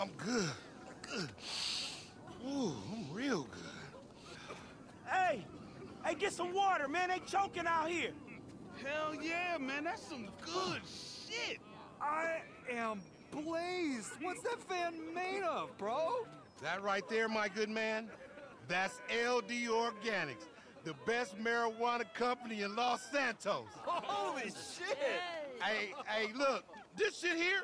I'm good. Good. Ooh, I'm real good. Hey, hey, get some water, man. They choking out here. Hell yeah, man. That's some good shit. I am blazed. What's that fan made of, bro? That right there, my good man, that's LD Organics, the best marijuana company in Los Santos. Holy shit! Hey, hey, look, this shit here,